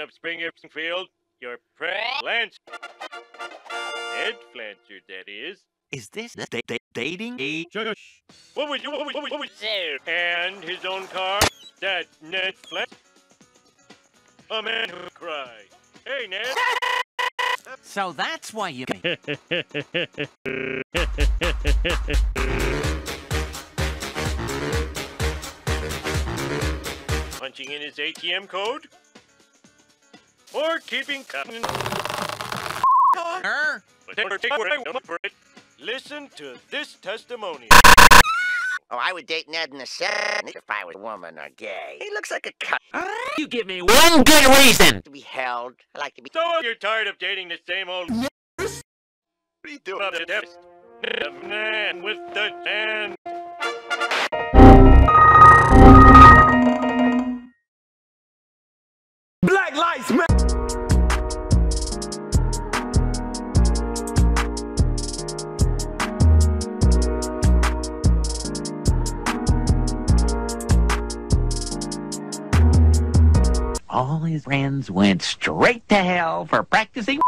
of Springfield, your Lance. Ed Flanders, that is. Is this da- da- da- dating? A Shush. What was you? What was, what was, what was there? And his own car. That's Ned Flanders. A man who cried. Hey, Ned. so that's why you. Punching in his ATM code. Or keeping company. Her? Whatever, take what I want for it. Listen to this testimony. Oh, I would date Ned in the sun if I was a woman or gay. He looks like a cunt You give me one good reason. to be held. I like to be. So you're tired of dating the same old What are you doing? the. The man with the tan. Black Lives Matter. all his friends went straight to hell for practicing.